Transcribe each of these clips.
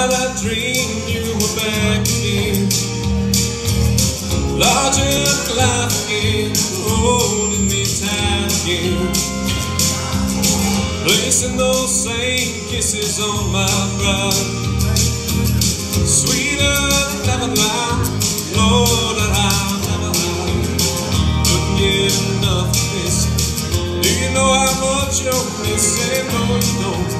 night I dreamed you were back again. Larger life again, holding me tight again. Placing those same kisses on my brow. Sweeter than ever now, Lord, that I'll never have. Couldn't get enough of this. Do you know how much you're missing? No, you don't,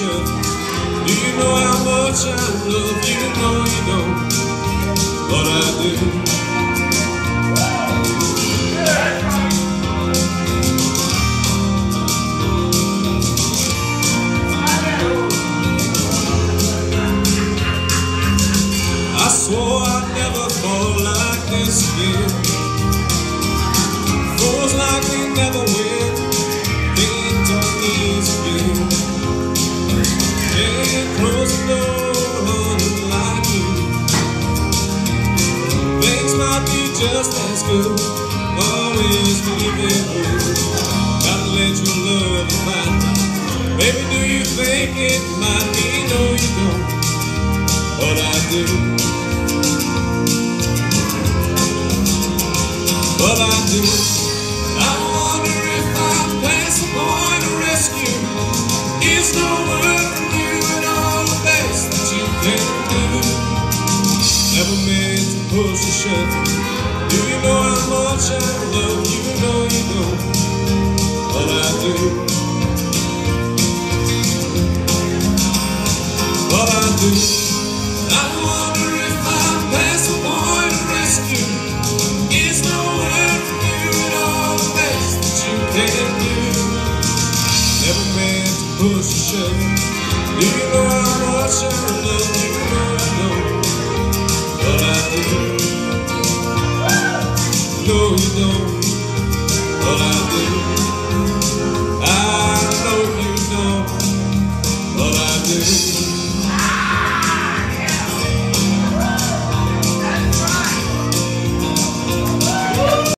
Do you know how much I love you? No, you don't. But I do. I swore I'd never fall like this again. Like never just as good. Always leaving home. Gotta let your love find. Baby, do you think it might be? No, you don't but I do. But I do. I wonder if I pass the point of rescue. Is no word from you at all the best that you can do? Never meant push. Do you know how much I love you? No, you don't. But I do. But I do. I wonder if I the point of rescue. Is no you all the best that you can do? Never meant to push. Do you know how much I love you? You don't, but I do.